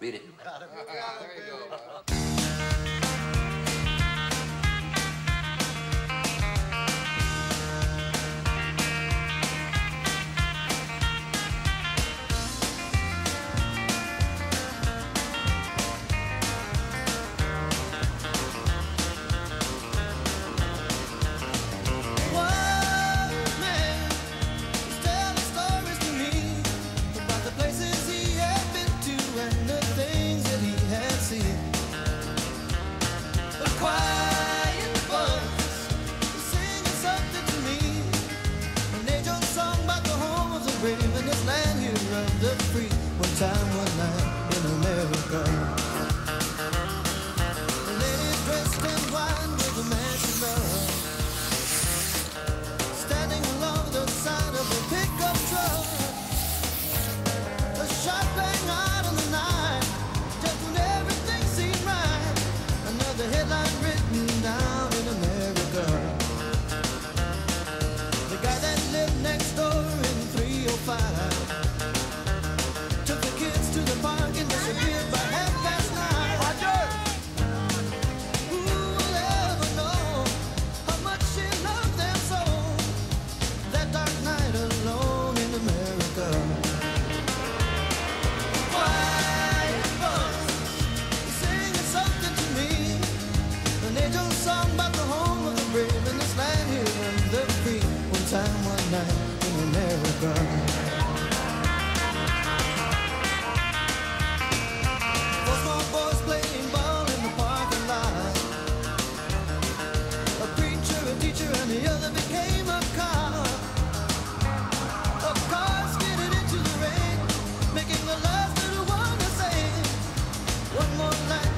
Beat it. Got it. Got it. There you go. the free. when time, was.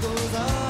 goes on.